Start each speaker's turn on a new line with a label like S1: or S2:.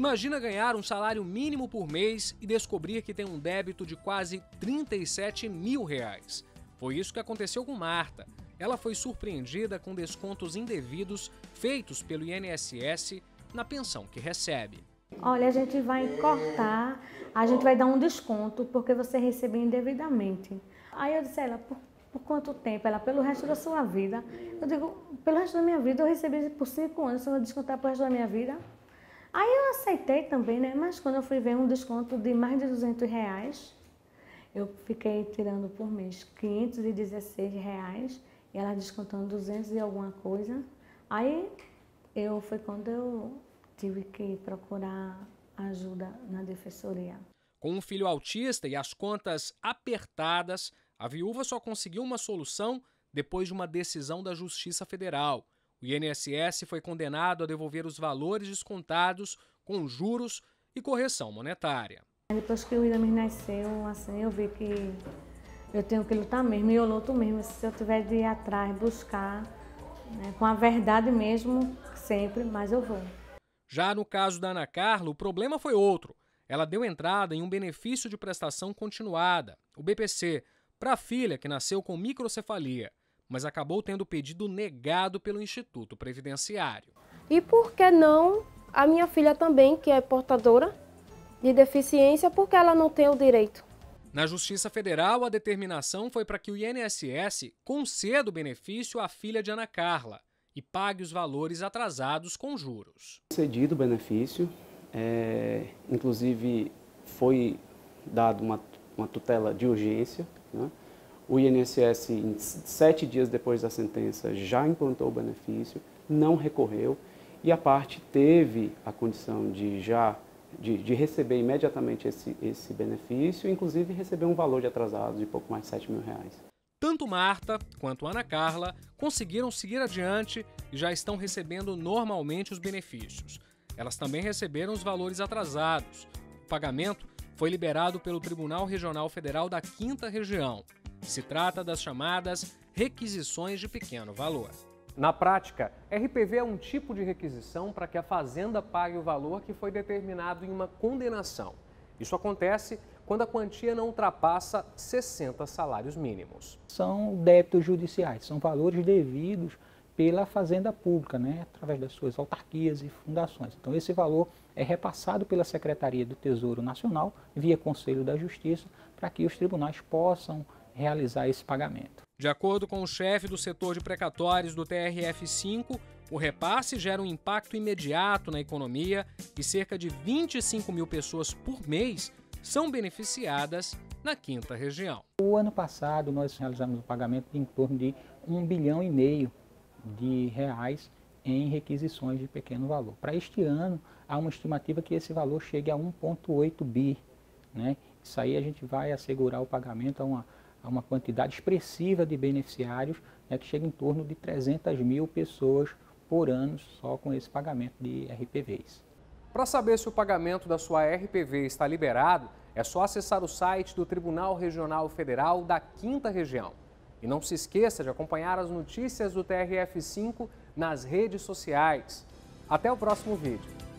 S1: Imagina ganhar um salário mínimo por mês e descobrir que tem um débito de quase 37 mil reais. Foi isso que aconteceu com Marta. Ela foi surpreendida com descontos indevidos feitos pelo INSS na pensão que recebe.
S2: Olha, a gente vai cortar, a gente vai dar um desconto porque você recebeu indevidamente. Aí eu disse a ela, por, por quanto tempo? Ela, pelo resto da sua vida. Eu digo, pelo resto da minha vida, eu recebi por cinco anos, você vai descontar pelo resto da minha vida? Aí eu aceitei também, né? Mas quando eu fui ver um desconto de mais de 200 reais, eu fiquei tirando por mês 516 reais e ela descontando 200 e alguma coisa. Aí eu foi quando eu tive que procurar ajuda na defensoria.
S1: Com um filho autista e as contas apertadas, a viúva só conseguiu uma solução depois de uma decisão da Justiça Federal. O INSS foi condenado a devolver os valores descontados com juros e correção monetária.
S2: Depois que o William nasceu, assim, eu vi que eu tenho que lutar mesmo, e eu luto mesmo. Se eu tiver de ir atrás, buscar, né, com a verdade mesmo, sempre, mas eu vou.
S1: Já no caso da Ana Carla, o problema foi outro. Ela deu entrada em um benefício de prestação continuada, o BPC, para a filha que nasceu com microcefalia mas acabou tendo o pedido negado pelo Instituto Previdenciário.
S3: E por que não a minha filha também, que é portadora de deficiência, porque ela não tem o direito?
S1: Na Justiça Federal, a determinação foi para que o INSS conceda o benefício à filha de Ana Carla e pague os valores atrasados com juros.
S4: Cedido o benefício, é, inclusive foi dado uma, uma tutela de urgência, né? O INSS, sete dias depois da sentença, já implantou o benefício, não recorreu e a parte teve a condição de já de, de receber imediatamente esse, esse benefício, inclusive receber um valor de atrasado de pouco mais de 7 mil reais.
S1: Tanto Marta quanto Ana Carla conseguiram seguir adiante e já estão recebendo normalmente os benefícios. Elas também receberam os valores atrasados. O pagamento foi liberado pelo Tribunal Regional Federal da Quinta Região. Se trata das chamadas requisições de pequeno valor. Na prática, RPV é um tipo de requisição para que a fazenda pague o valor que foi determinado em uma condenação. Isso acontece quando a quantia não ultrapassa 60 salários mínimos.
S5: São débitos judiciais, são valores devidos pela fazenda pública, né, através das suas autarquias e fundações. Então esse valor é repassado pela Secretaria do Tesouro Nacional via Conselho da Justiça para que os tribunais possam realizar esse pagamento.
S1: De acordo com o chefe do setor de precatórios do TRF5, o repasse gera um impacto imediato na economia e cerca de 25 mil pessoas por mês são beneficiadas na quinta região.
S5: O ano passado nós realizamos um pagamento de em torno de 1 bilhão e meio de reais em requisições de pequeno valor. Para este ano, há uma estimativa que esse valor chegue a 1,8 bi. Né? Isso aí a gente vai assegurar o pagamento a uma a uma quantidade expressiva de beneficiários, né, que chega em torno de 300 mil pessoas por ano só com esse pagamento de RPVs.
S1: Para saber se o pagamento da sua RPV está liberado, é só acessar o site do Tribunal Regional Federal da Quinta Região. E não se esqueça de acompanhar as notícias do TRF5 nas redes sociais. Até o próximo vídeo.